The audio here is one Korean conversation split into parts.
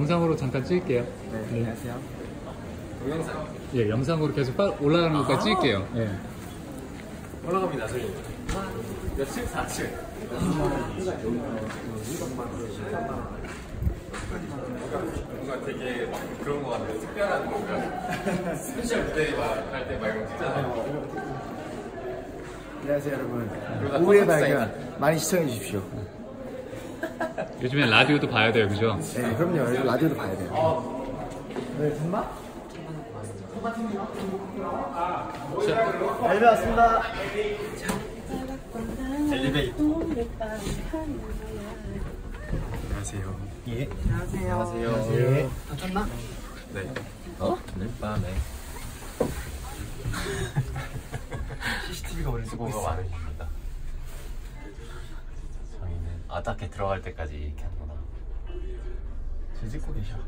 영상으로 잠깐 찍을게요. 네, 안녕하세요. 동영상 예, 영상으로 계속 빠- 올라가는 것까지 찍을게요. 예. 올라갑니다 저희 몇 층? 4층 뭔가 되게 막 그런 거 같아요 특별한 뭔가 special 무대 할때 막 이런 거 찍잖아요 안녕하세요, 여러분. 오후의 발견 많이 시청해 주십시오. 요즘엔 라디오도 봐야 돼요, 그죠? 네, 그럼요. 라디오도 봐야 돼요. 네, 정말? 잘 배웠습니다. 엘리베이터 안녕하세요. 예. 안녕하세요 예. 네 어? 오늘 밤에 CCTV가 쓰고 수고가 많으십니다 아따게 들어갈 때까지 이렇게 하는구나 잘 찍고 계셔.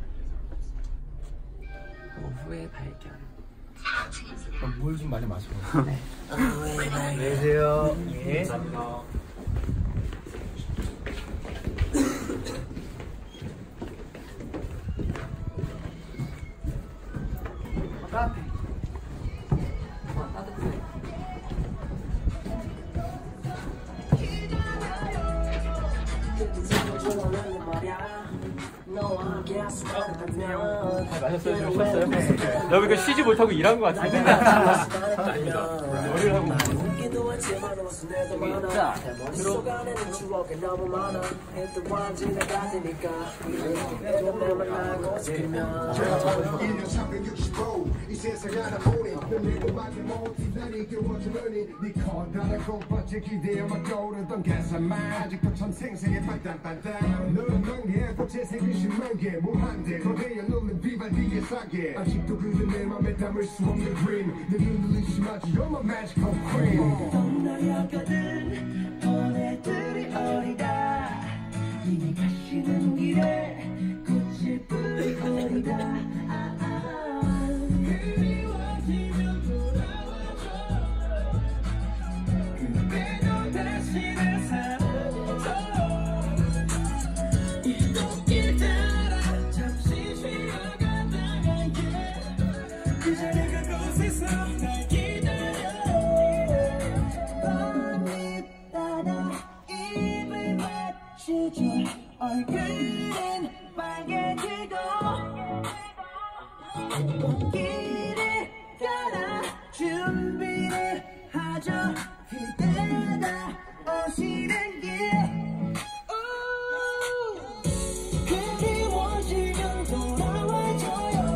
오후의 발견. 물 좀 많이 마시고. 안녕하세요. 예. 마셨어요? 쉬었어요? 여러분 이거 쉬지 못하고 일한 것 같은데? 머리를 하고 자, 들어. 이 세상 하나뿐인 넌 내고 맞은 모습 날 이겨워주느니 네 커다란 꽃밭에 기대어만 떠오르던 가사만 아직도 참 생생해 반딴반딴 너는 멍해 꽃에 색은 신명계 무한대 거대한 놈은 비발디에 싸게 아직도 그는 내 맘에 담을 수 없는 dream 내 눈을 의심하지 You're my magical queen 너였거든 맞추죠 얼굴은 빨개지고 꽃길을 따라 준비를 하죠. 그대가 오시는 길 그리워지면 돌아와줘요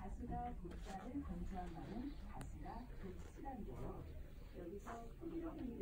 가수가 독자를 건조한다는 가수가 독시라는데요. 여기서 흥미로운 일이 싶습니다.